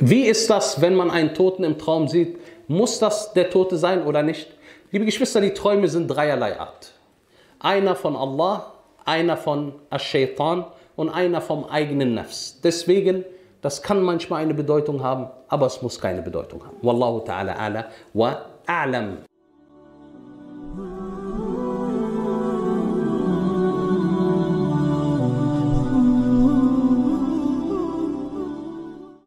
Wie ist das, wenn man einen Toten im Traum sieht? Muss das der Tote sein oder nicht? Liebe Geschwister, die Träume sind dreierlei Art. Einer von Allah, einer von Ash-Shaytan und einer vom eigenen Nafs. Deswegen, das kann manchmal eine Bedeutung haben, aber es muss keine Bedeutung haben. Wallahu ta'ala ala wa a'lam.